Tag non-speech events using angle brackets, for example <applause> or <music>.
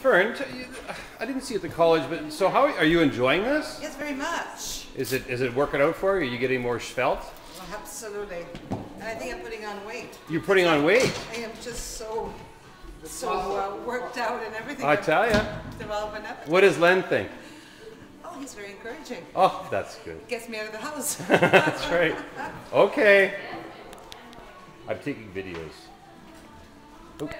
Fern, I didn't see you at the college, but so how are you enjoying this? Yes, very much. Is it is it working out for you? Are you getting more svelte? Well, absolutely. And I think I'm putting on weight. You're putting on weight. I am just so, so uh, worked out and everything. I tell you. Developing up. What does Len think? Oh, he's very encouraging. Oh, that's good. Gets me out of the house. <laughs> That's right. Okay. I'm taking videos. Oops.